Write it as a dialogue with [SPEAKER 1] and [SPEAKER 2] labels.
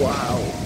[SPEAKER 1] Wow.